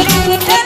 Hey,